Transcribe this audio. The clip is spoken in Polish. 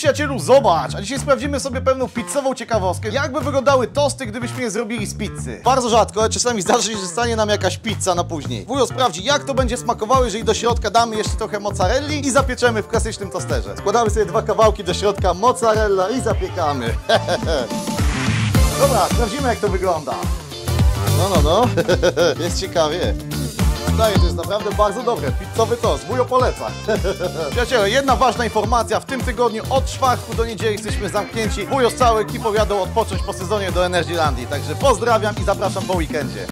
Przyjacielu, zobacz! A dzisiaj sprawdzimy sobie pewną pizzową ciekawostkę. Jakby wyglądały tosty, gdybyśmy je zrobili z pizzy? Bardzo rzadko, ale czasami zdarzy się, że stanie nam jakaś pizza na później. Wujo sprawdzi, jak to będzie smakowało, jeżeli do środka damy jeszcze trochę mozzarelli i zapieczemy w klasycznym tosterze. Składamy sobie dwa kawałki do środka mozzarella i zapiekamy. Dobra, sprawdzimy jak to wygląda. No, no, no. Jest ciekawie. Daję, to jest naprawdę bardzo dobre. Pizzowy tost, wujo poleca. Przyjaciele, jedna ważna informacja. W tym tygodniu od czwartku do niedzieli jesteśmy zamknięci. Wujo z całą ekipą jadą odpocząć po sezonie do Energylandii. Także pozdrawiam i zapraszam po weekendzie.